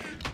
you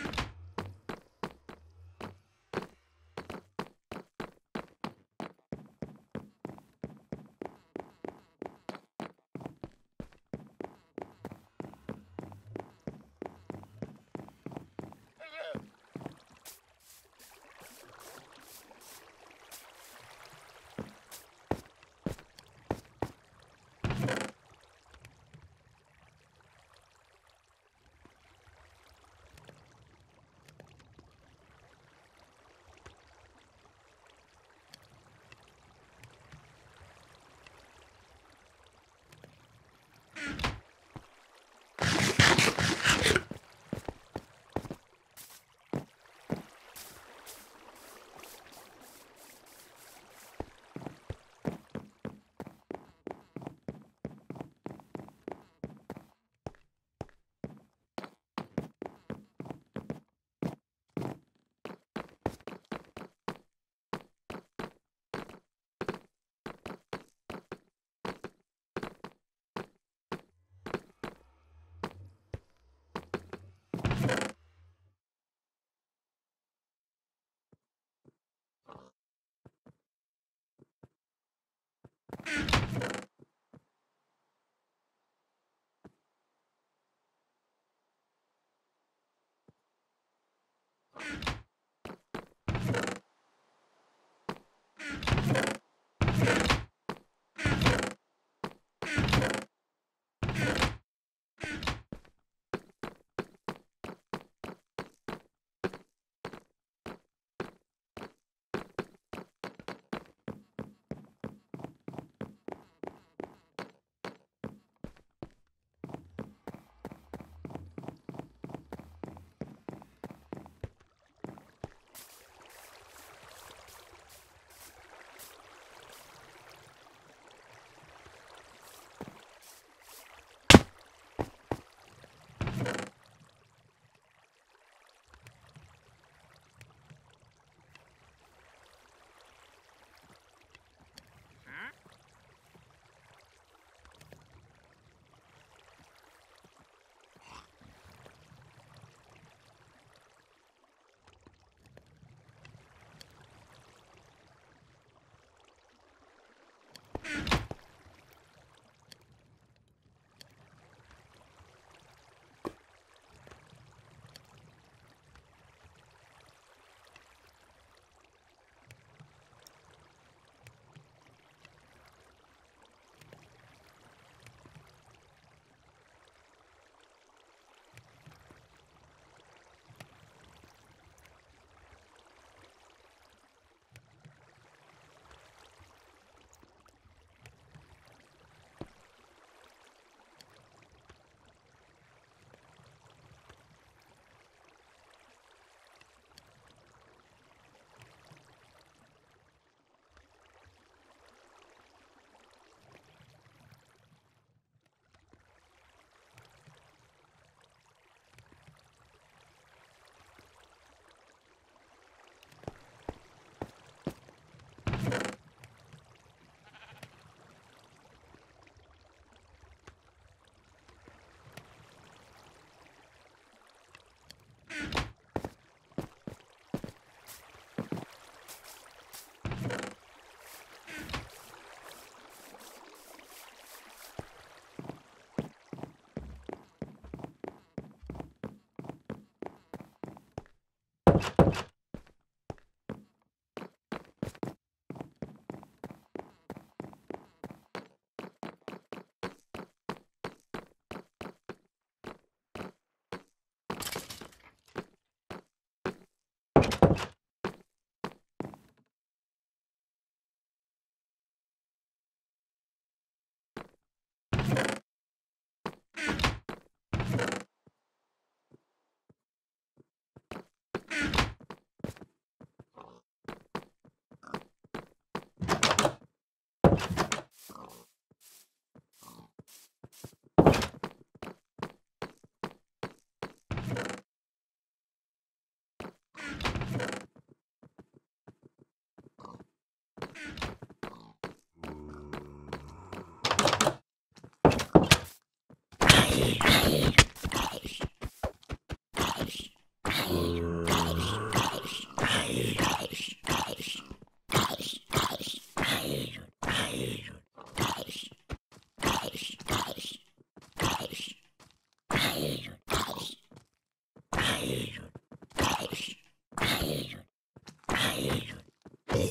Ow.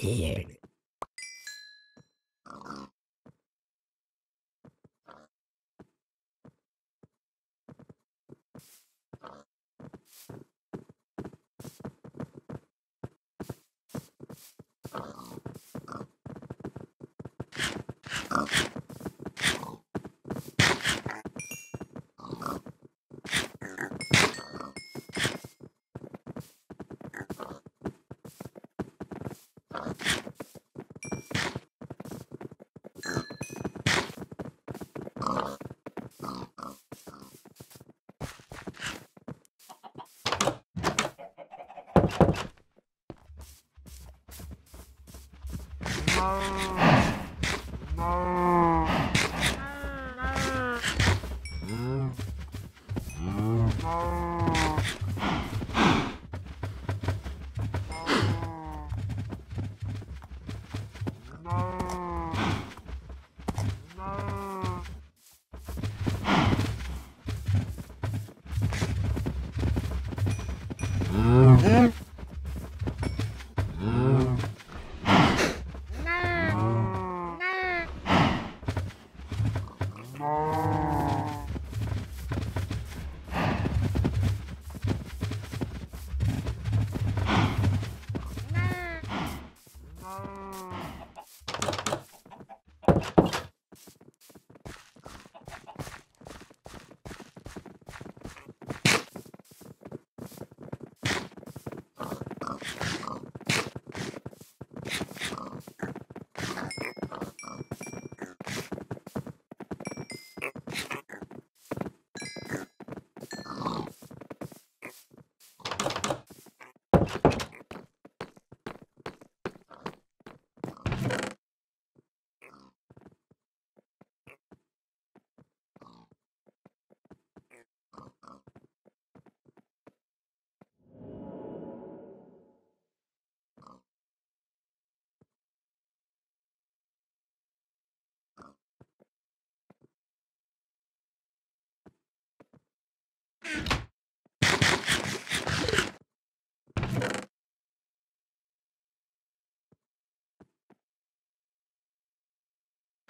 Here. Oh.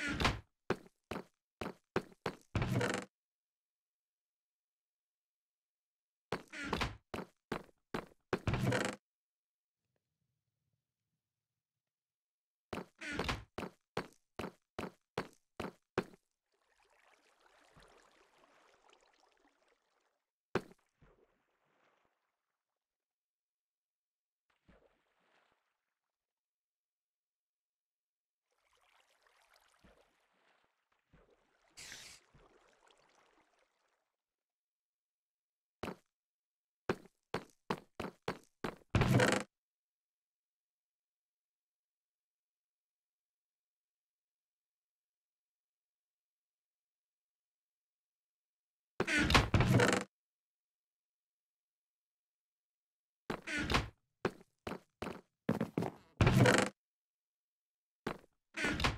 Ah! Thank you.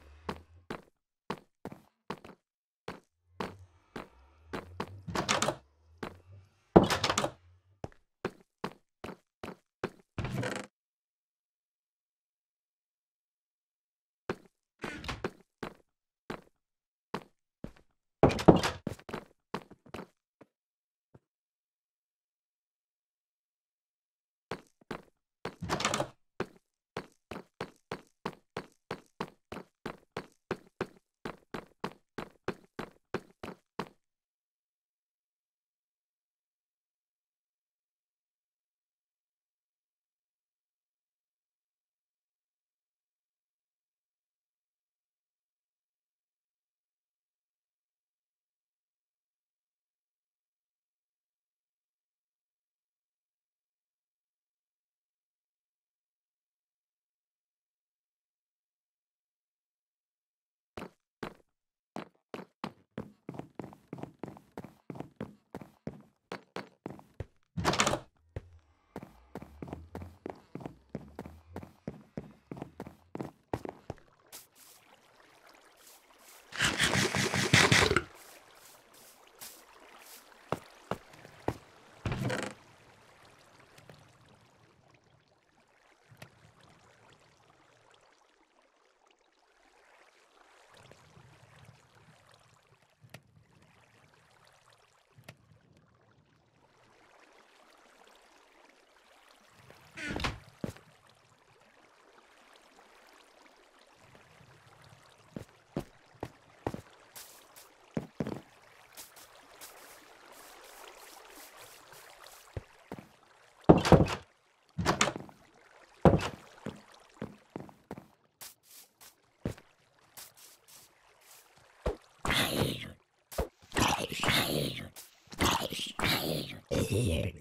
here.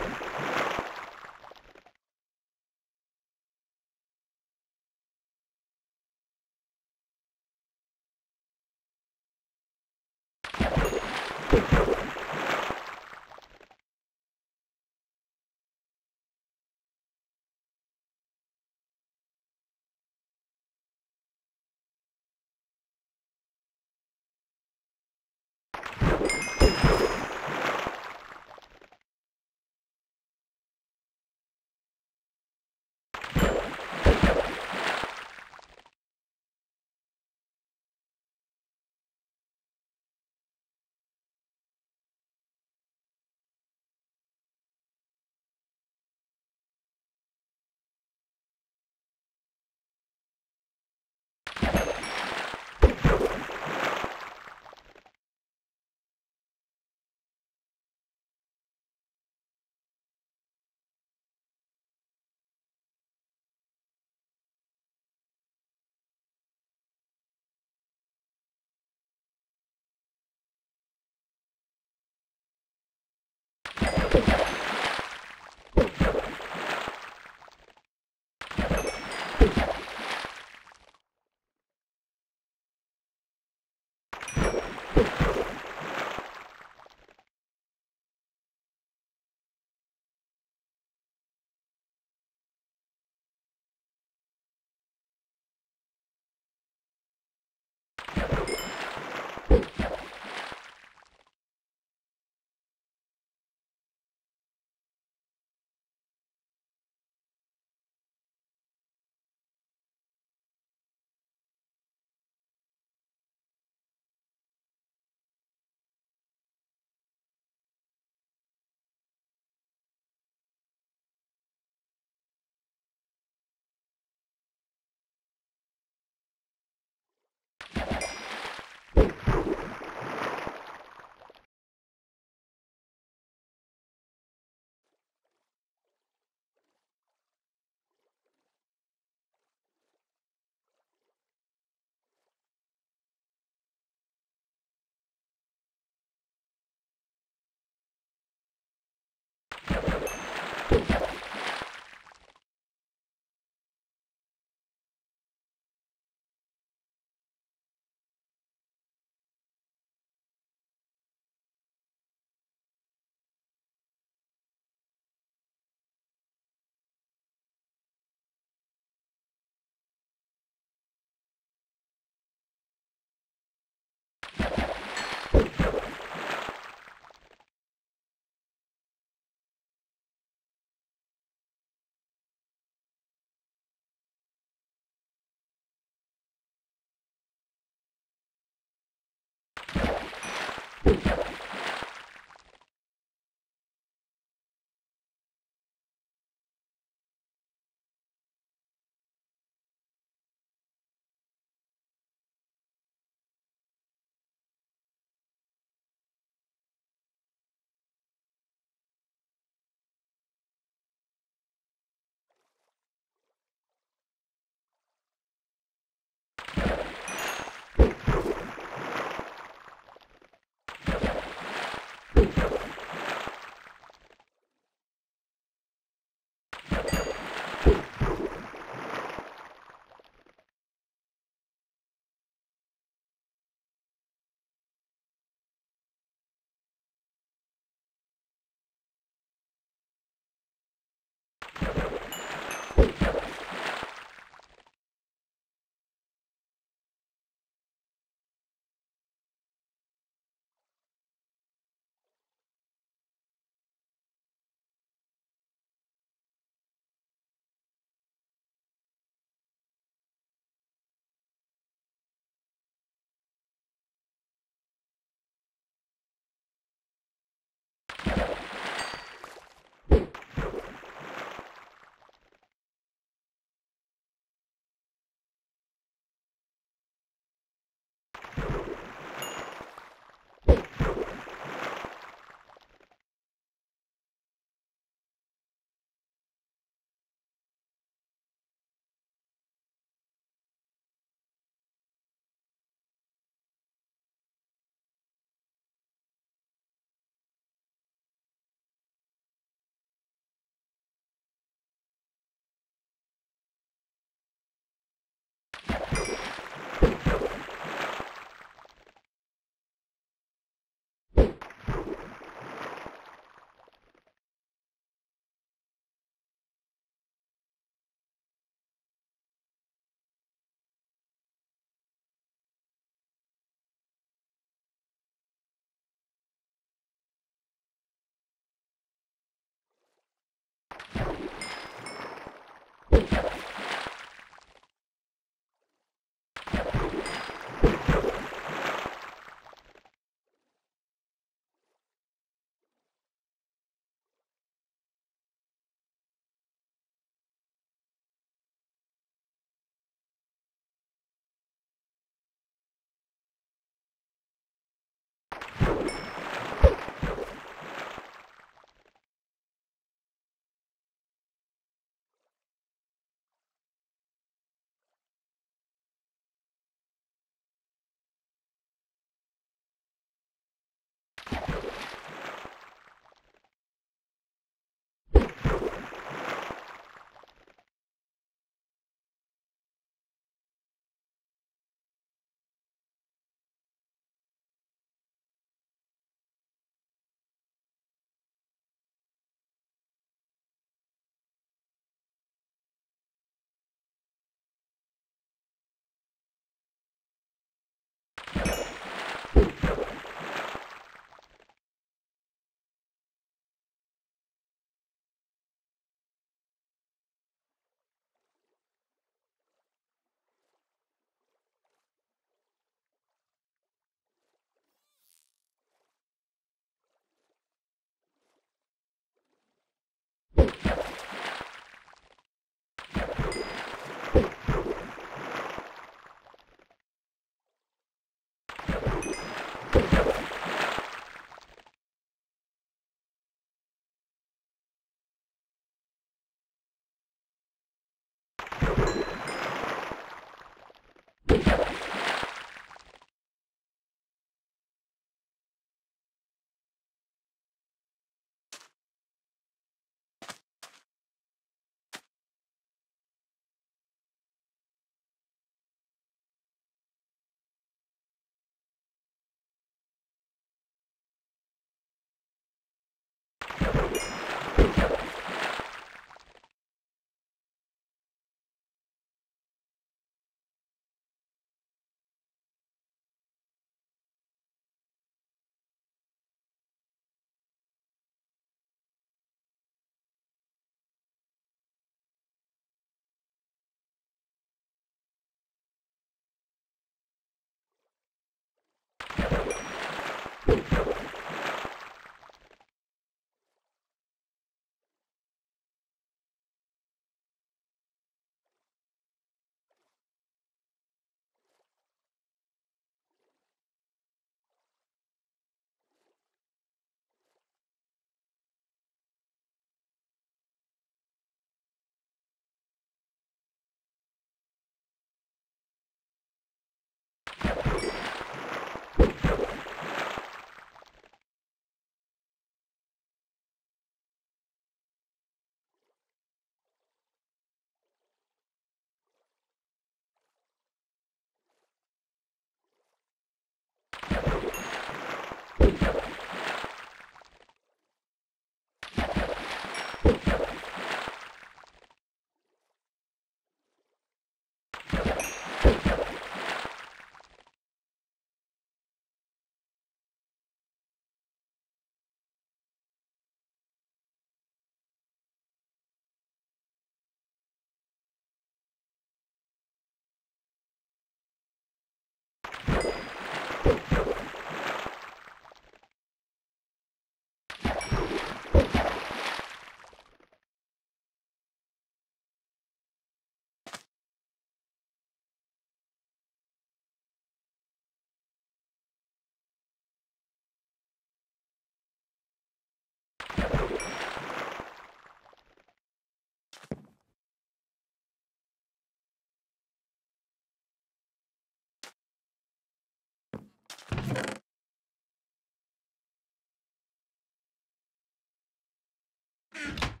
Ah.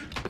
you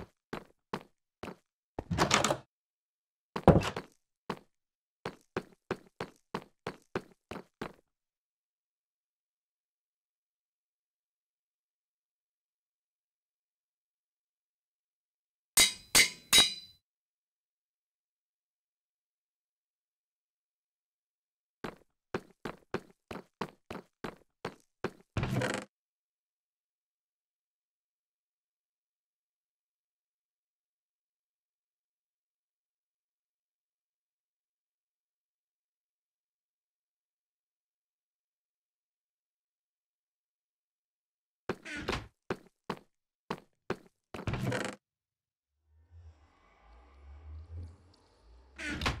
Thank you.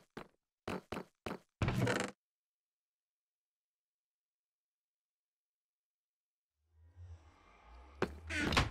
Ow.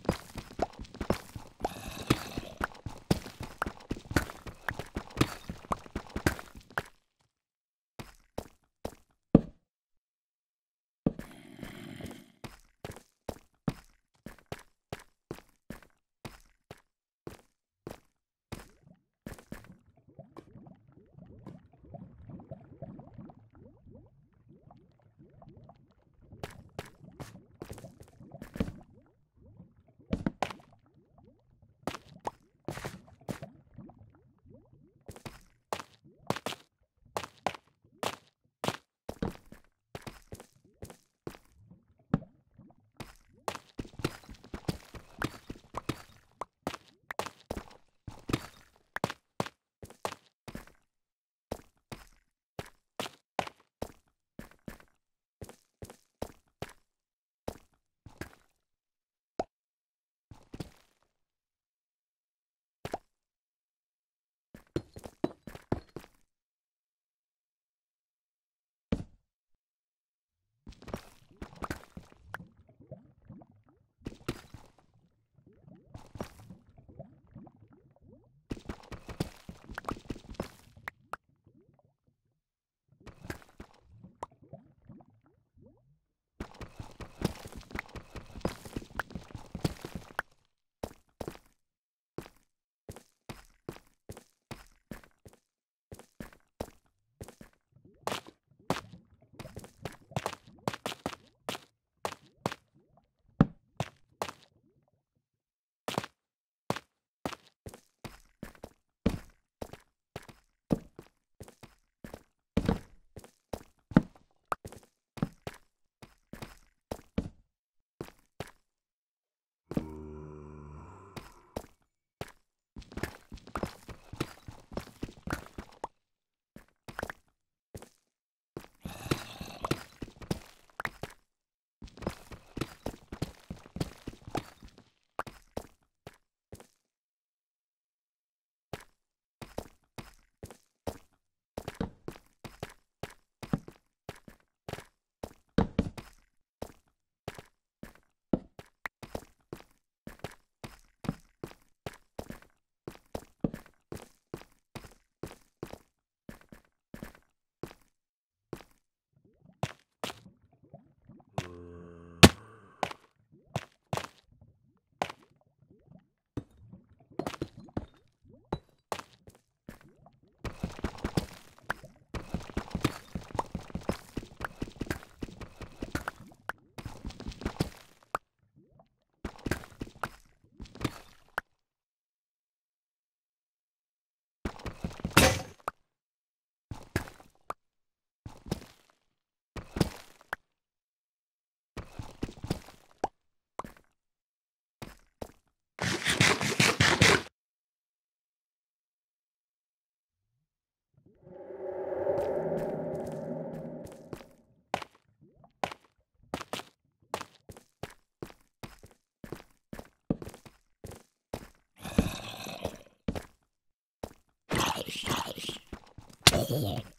here.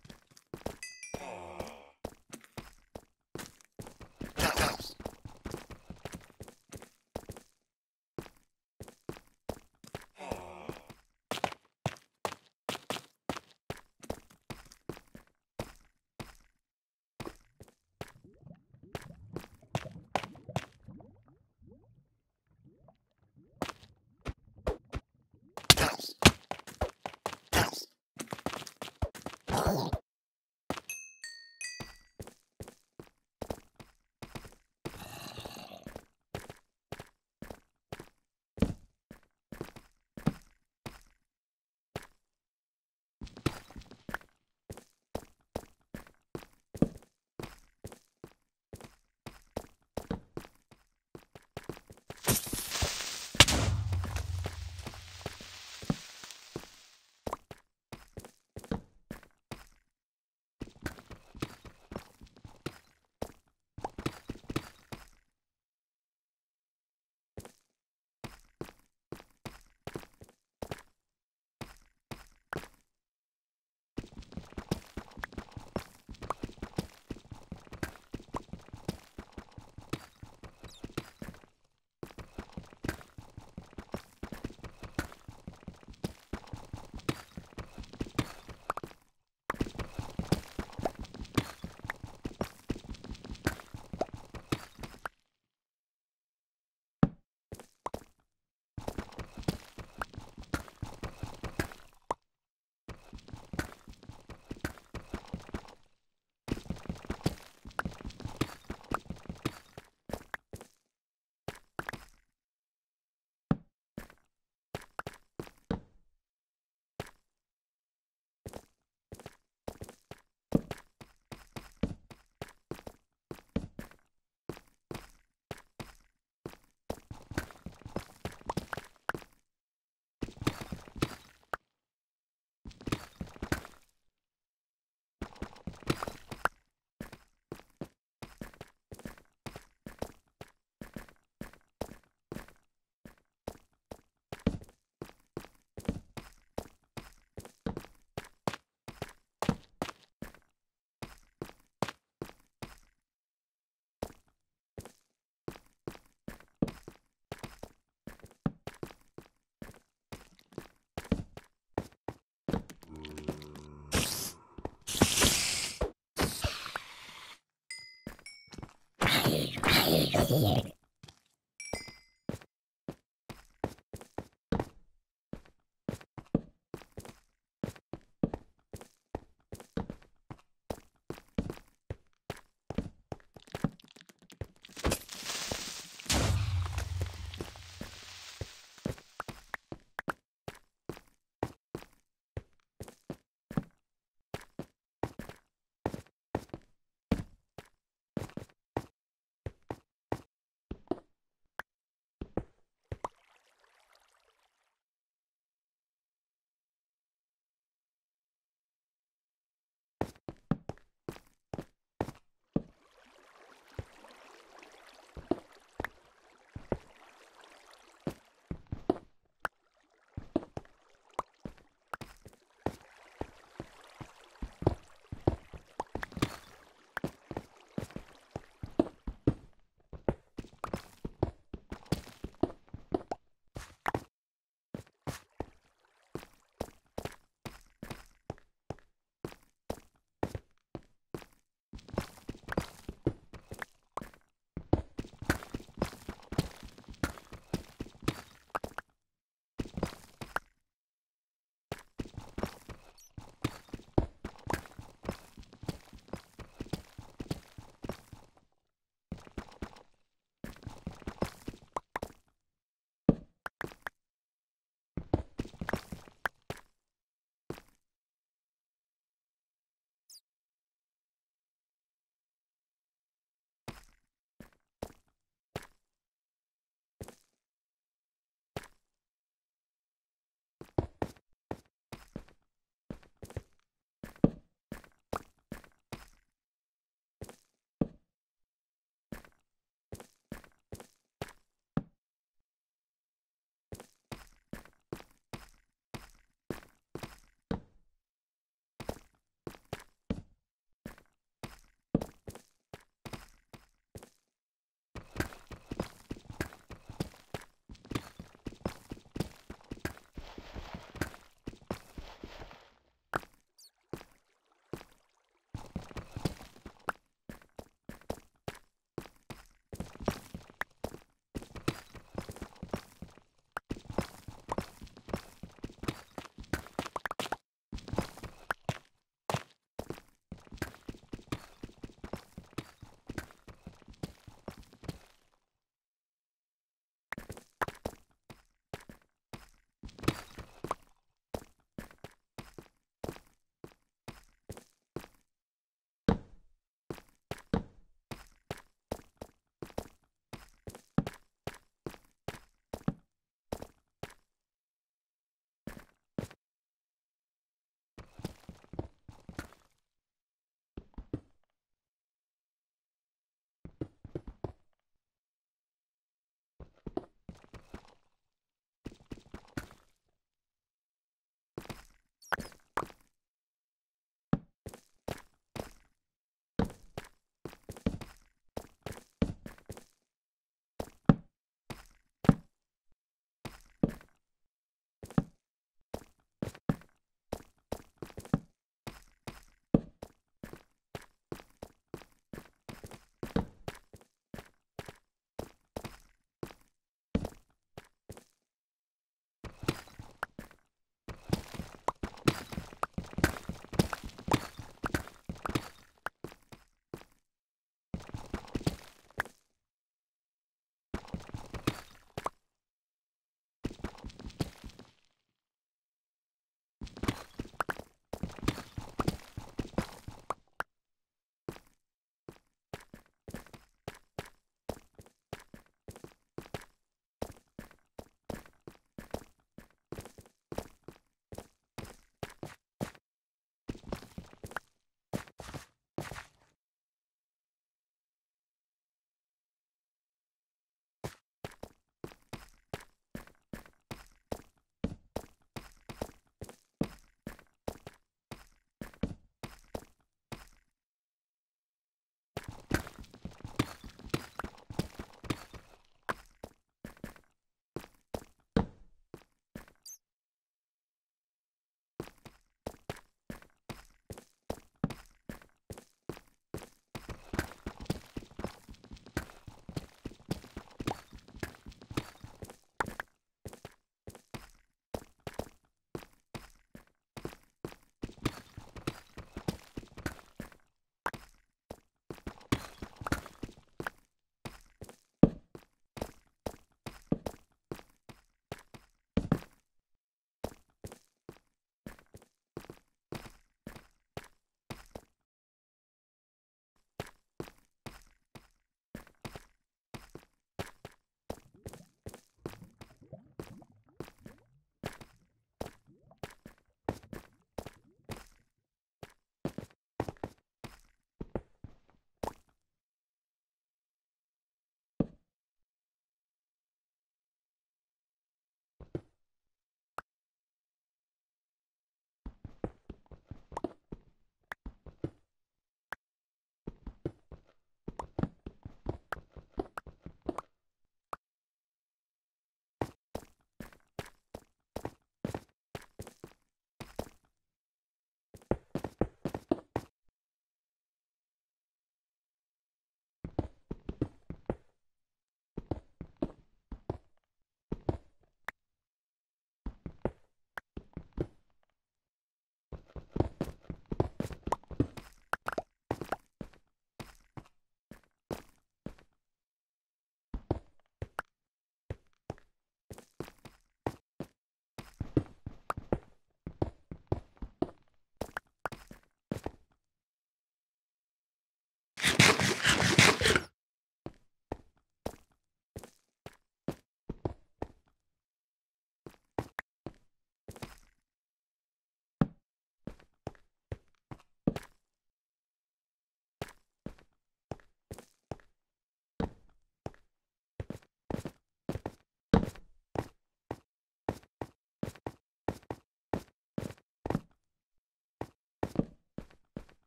Here.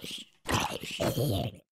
Gosh, gosh, here.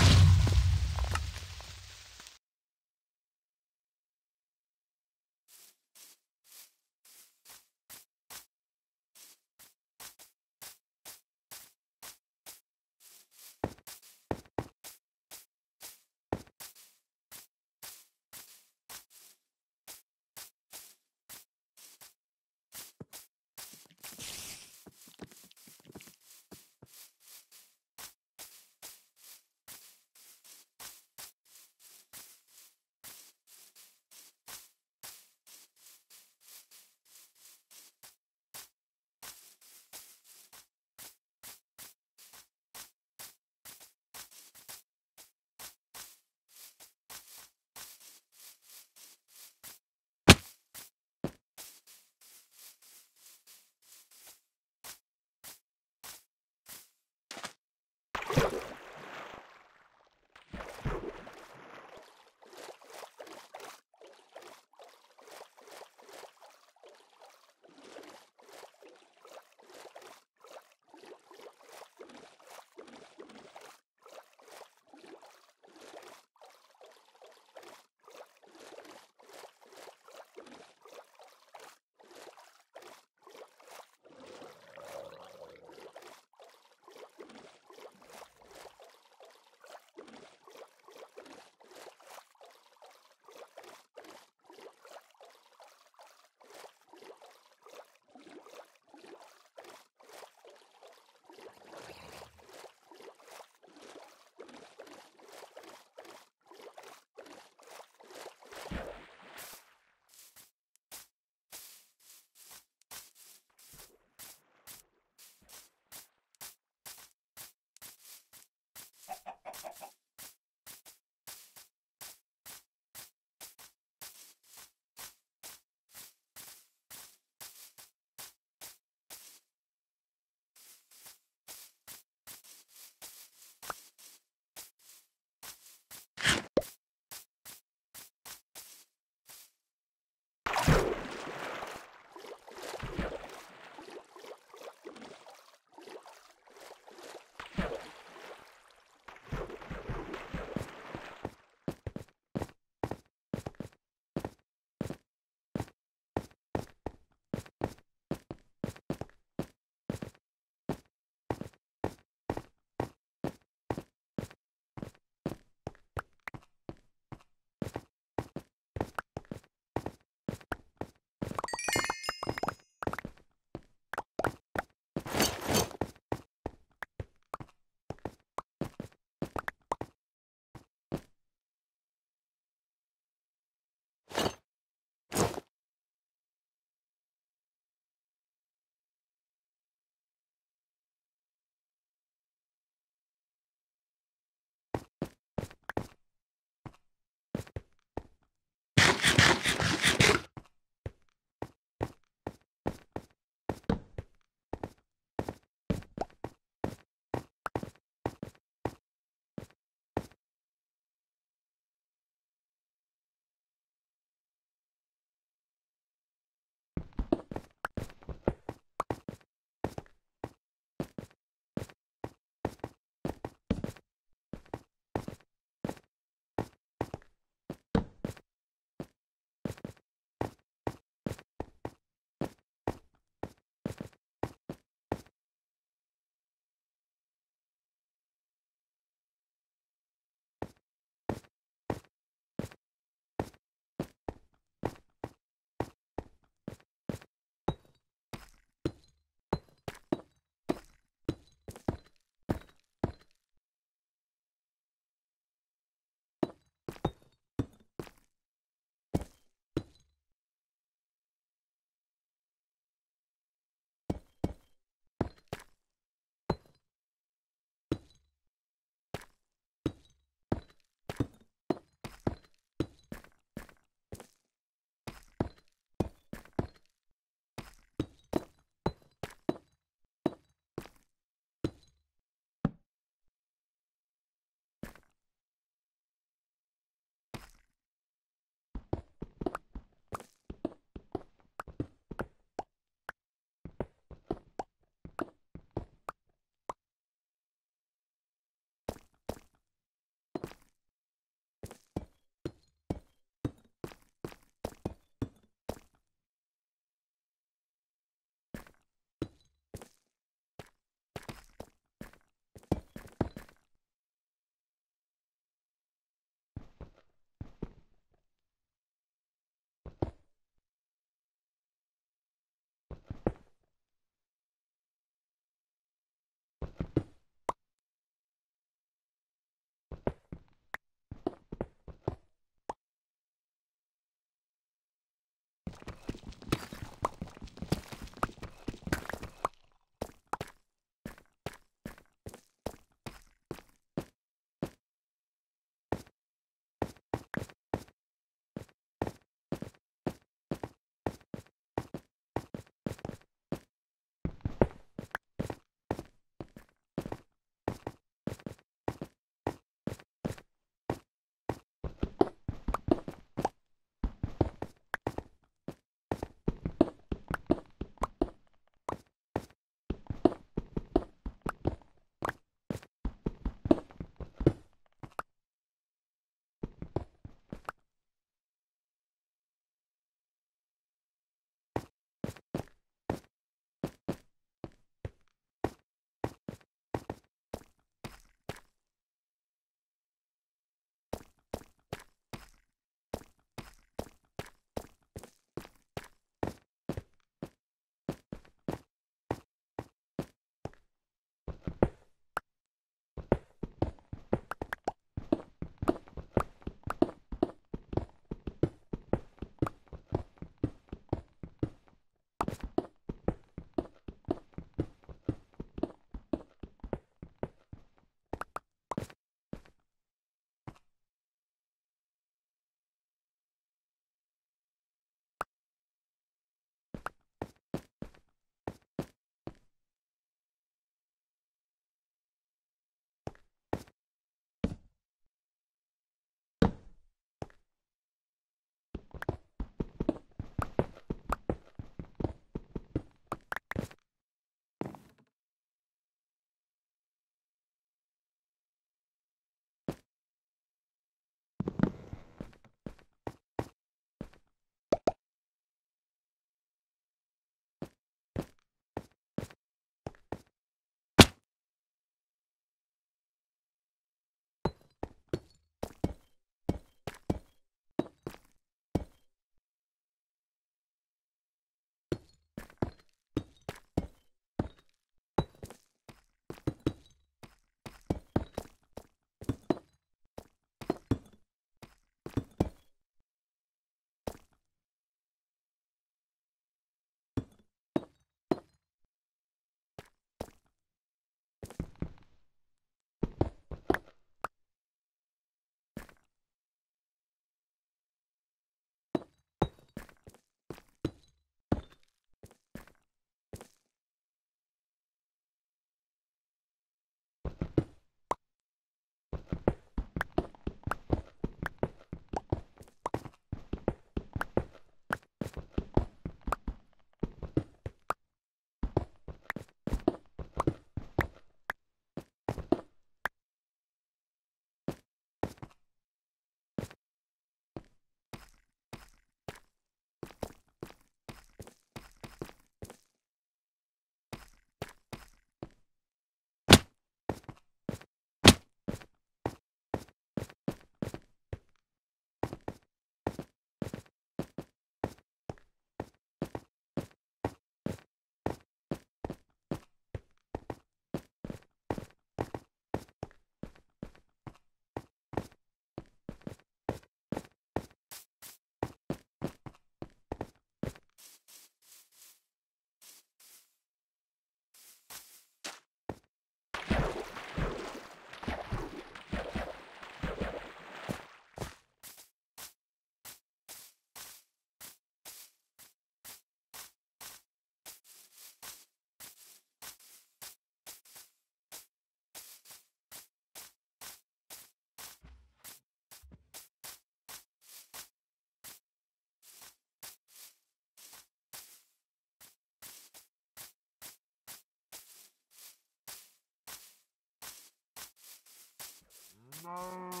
No.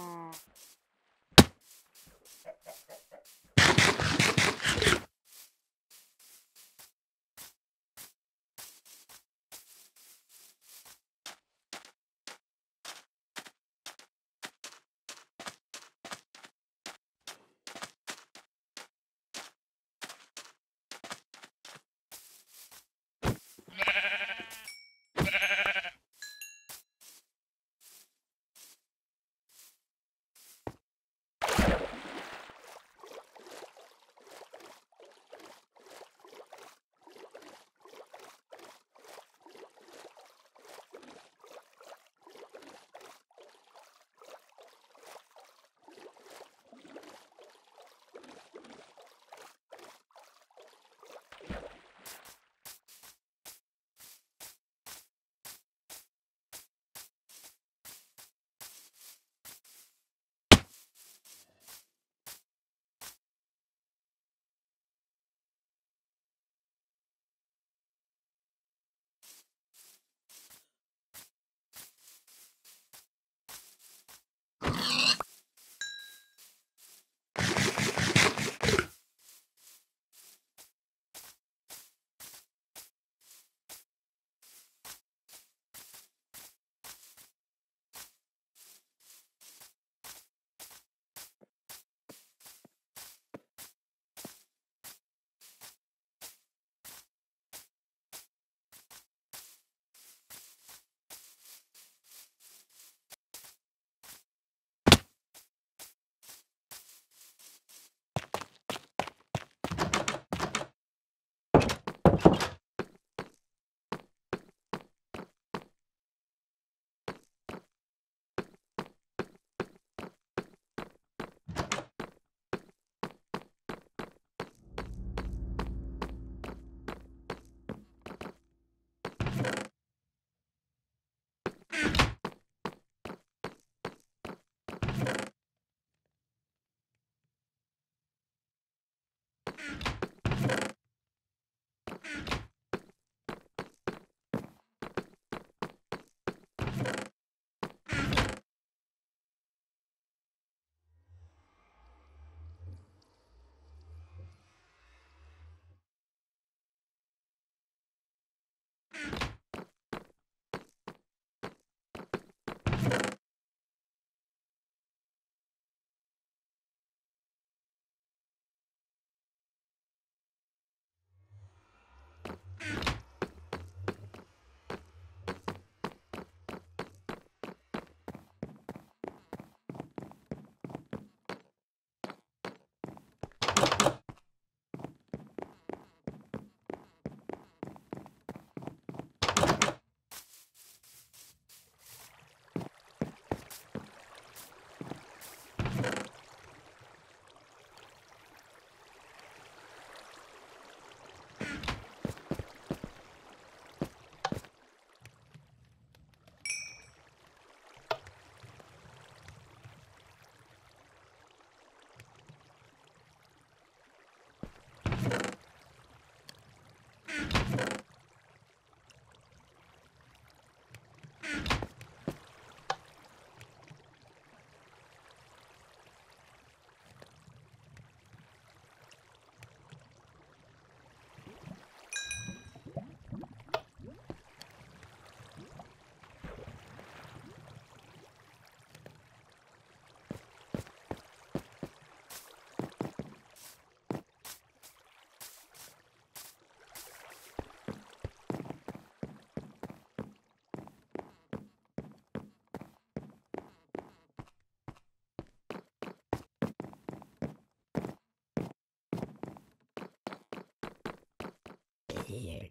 Ow. Here.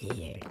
here.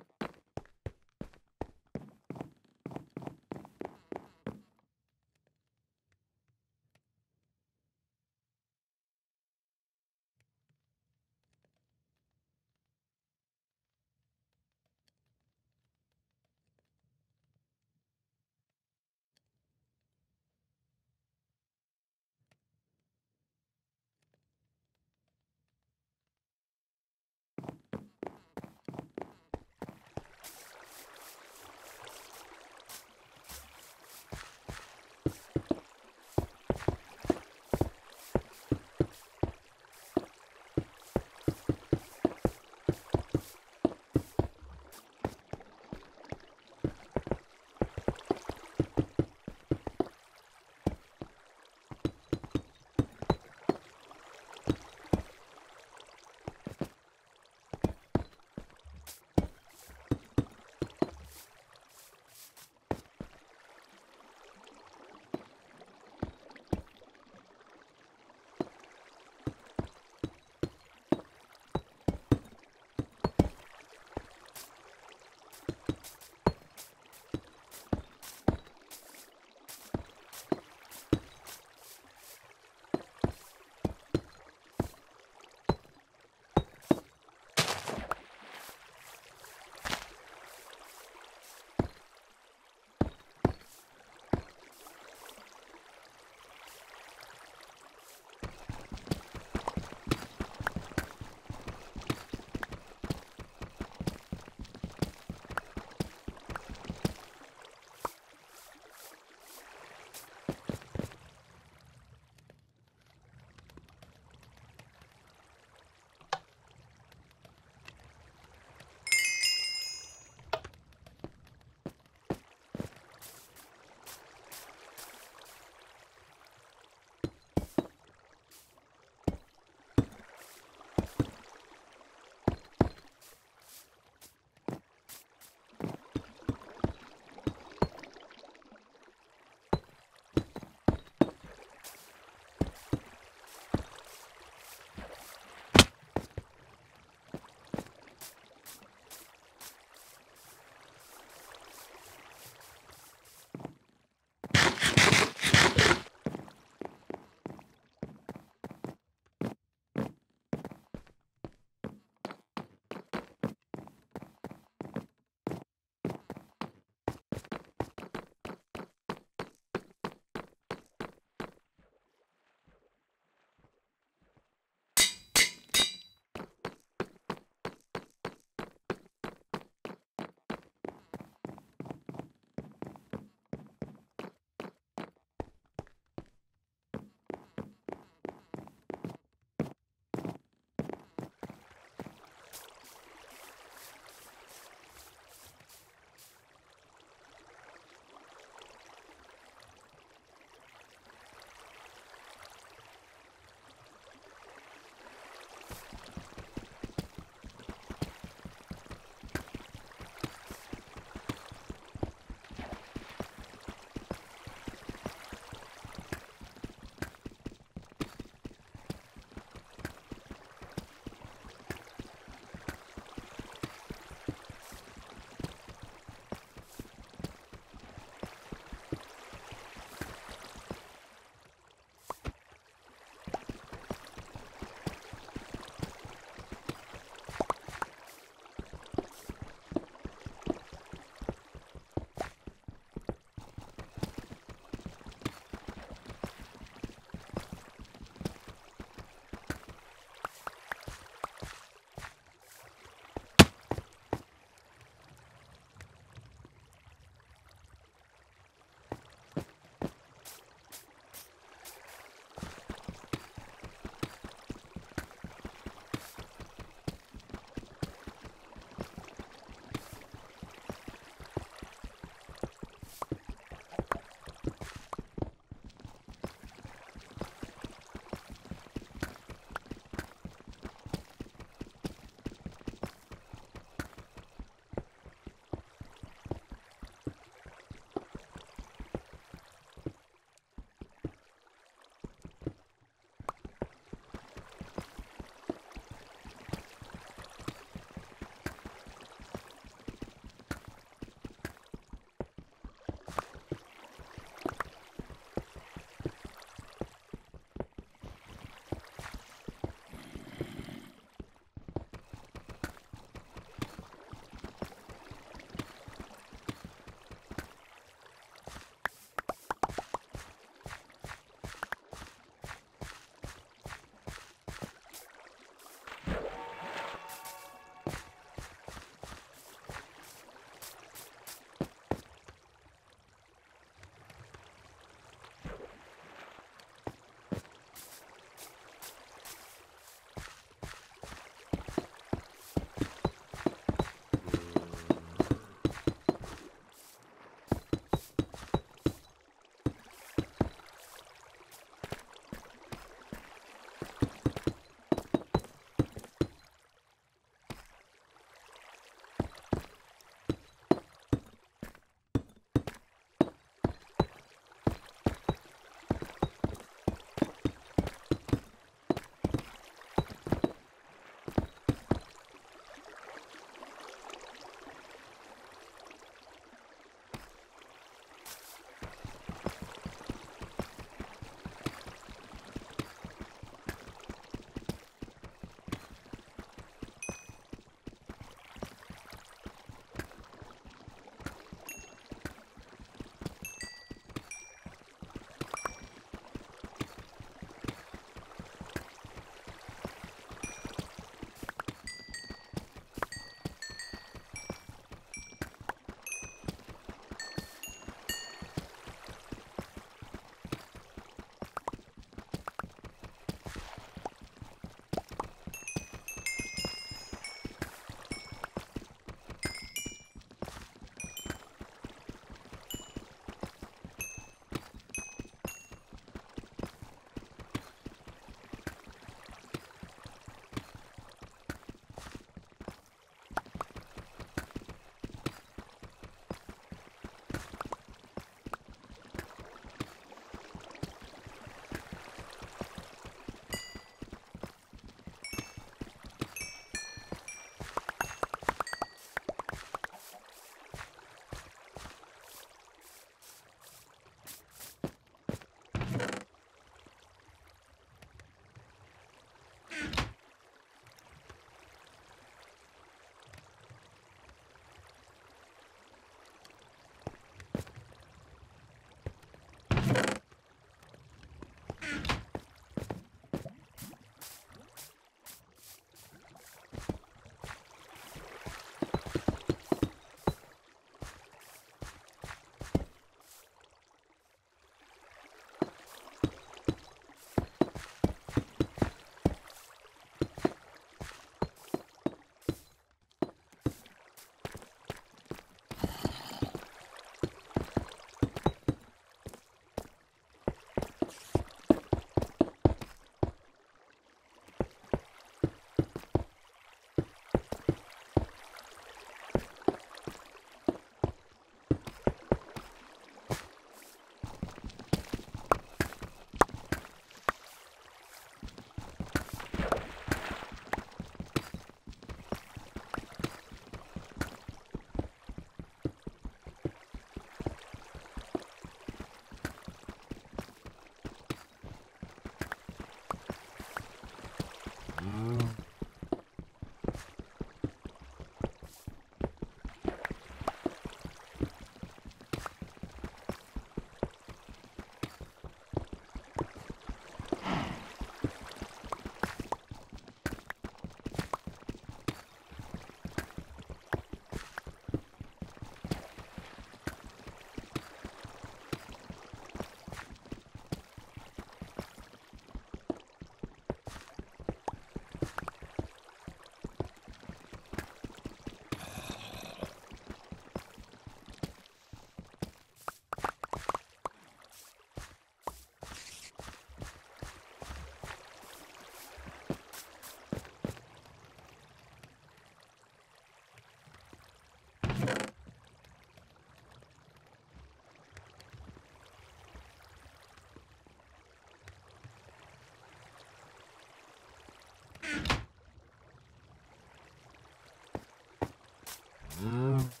Mm-hmm.